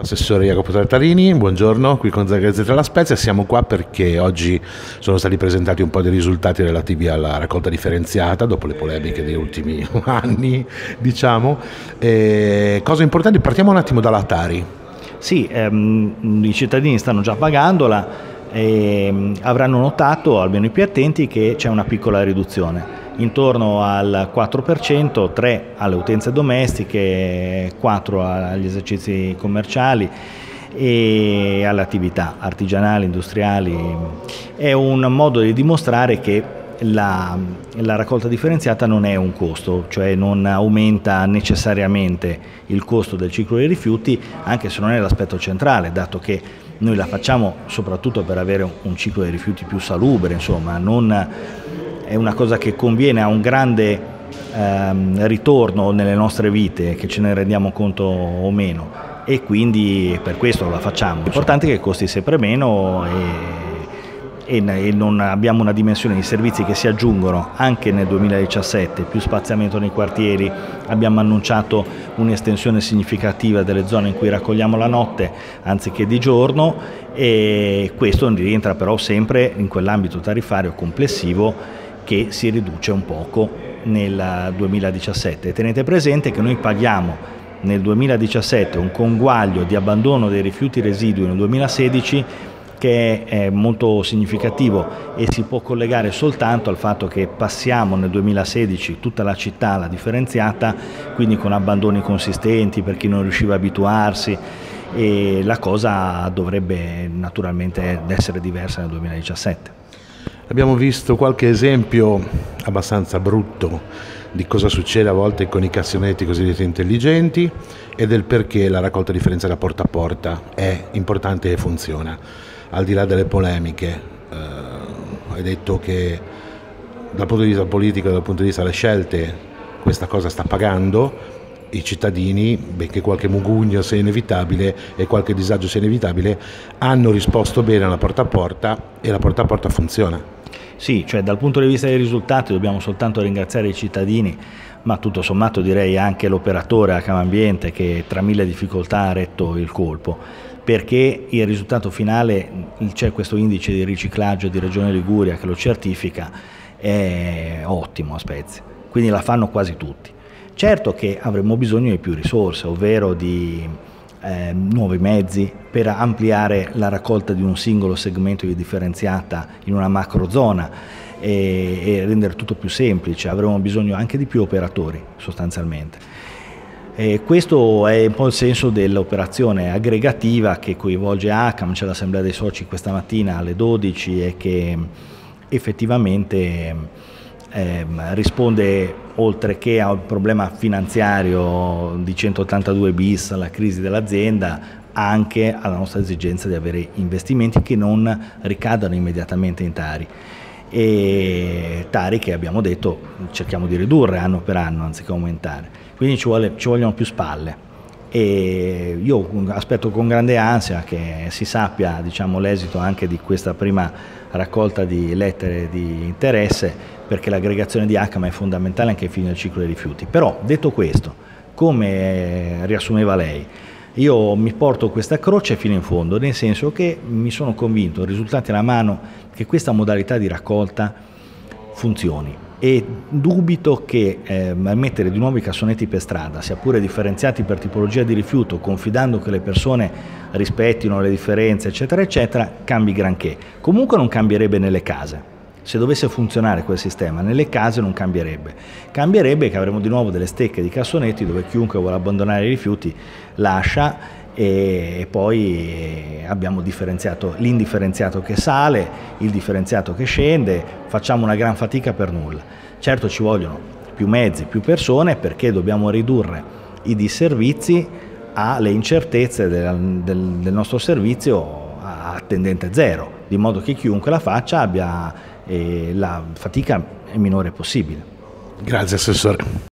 Assessore Jacopo Tartarini, buongiorno, qui con Zagazzetta La Spezia, siamo qua perché oggi sono stati presentati un po' dei risultati relativi alla raccolta differenziata dopo le polemiche degli ultimi anni, diciamo. E cosa importante, partiamo un attimo dalla Tari. Sì, ehm, i cittadini stanno già pagandola e ehm, avranno notato, almeno i più attenti, che c'è una piccola riduzione intorno al 4%, 3 alle utenze domestiche, 4 agli esercizi commerciali e alle attività artigianali, industriali. È un modo di dimostrare che la, la, raccolta differenziata non è un costo, cioè non aumenta necessariamente il costo del ciclo dei rifiuti, anche se non è l'aspetto centrale, dato che noi la facciamo soprattutto per avere un ciclo dei rifiuti più salubre, insomma, non è una cosa che conviene a un grande ehm, ritorno nelle nostre vite, che ce ne rendiamo conto o meno e quindi per questo la facciamo. L'importante è che costi sempre meno e, e, non abbiamo una dimensione di servizi che si aggiungono anche nel 2017, più spaziamento nei quartieri, abbiamo annunciato un'estensione significativa delle zone in cui raccogliamo la notte anziché di giorno e questo rientra però sempre in quell'ambito tariffario complessivo che si riduce un poco nel 2017. Tenete presente che noi paghiamo nel 2017 un conguaglio di abbandono dei rifiuti residui nel 2016 che è molto significativo e si può collegare soltanto al fatto che passiamo nel 2016 tutta la città alla differenziata, quindi con abbandoni consistenti per chi non riusciva a abituarsi e la cosa dovrebbe naturalmente essere diversa nel 2017. Abbiamo visto qualche esempio abbastanza brutto di cosa succede a volte con i cassionetti cosiddetti intelligenti e del perché la raccolta differenziata porta a porta è importante e funziona. Al di là delle polemiche, eh, hai detto che dal punto di vista politico e dal punto di vista delle scelte questa cosa sta pagando, i cittadini, benché qualche mugugno sia inevitabile e qualche disagio sia inevitabile, hanno risposto bene alla porta a porta e la porta a porta funziona. Sì, cioè dal punto di vista dei risultati dobbiamo soltanto ringraziare i cittadini, ma tutto sommato direi anche l'operatore a Camambiente che tra mille difficoltà ha retto il colpo, perché il risultato finale, c'è questo indice di riciclaggio di Regione Liguria che lo certifica, è ottimo a Spezia, quindi la fanno quasi tutti. Certo che avremmo bisogno di più risorse, ovvero di eh, nuovi mezzi per ampliare la raccolta di un singolo segmento di differenziata in una macro zona e, e rendere tutto più semplice, avremo bisogno anche di più operatori sostanzialmente. E questo è un po' il senso dell'operazione aggregativa che coinvolge ACAM, c'è l'assemblea dei soci questa mattina alle 12 e che effettivamente eh, risponde oltre che al problema finanziario di 182 bis, alla crisi dell'azienda, anche alla nostra esigenza di avere investimenti che non ricadano immediatamente in Tari. E Tari che abbiamo detto cerchiamo di ridurre anno per anno anziché aumentare. Quindi ci, vuole, ci vogliono più spalle e io aspetto con grande ansia che si sappia diciamo, l'esito anche di questa prima raccolta di lettere di interesse perché l'aggregazione di ACAM è fondamentale anche fini del ciclo dei rifiuti. Però detto questo, come riassumeva lei, io mi porto questa croce fino in fondo, nel senso che mi sono convinto, risultati alla mano, che questa modalità di raccolta funzioni e dubito che eh, mettere di nuovo i cassonetti per strada, sia pure differenziati per tipologia di rifiuto, confidando che le persone rispettino le differenze, eccetera, eccetera, cambi granché. Comunque non cambierebbe nelle case. Se dovesse funzionare quel sistema nelle case non cambierebbe. Cambierebbe che avremo di nuovo delle stecche di cassonetti dove chiunque vuole abbandonare i rifiuti lascia e poi abbiamo differenziato l'indifferenziato che sale, il differenziato che scende, facciamo una gran fatica per nulla. Certo ci vogliono più mezzi, più persone perché dobbiamo ridurre i disservizi alle incertezze del, del, del nostro servizio a tendente zero, di modo che chiunque la faccia abbia eh, la fatica minore possibile. Grazie Assessore.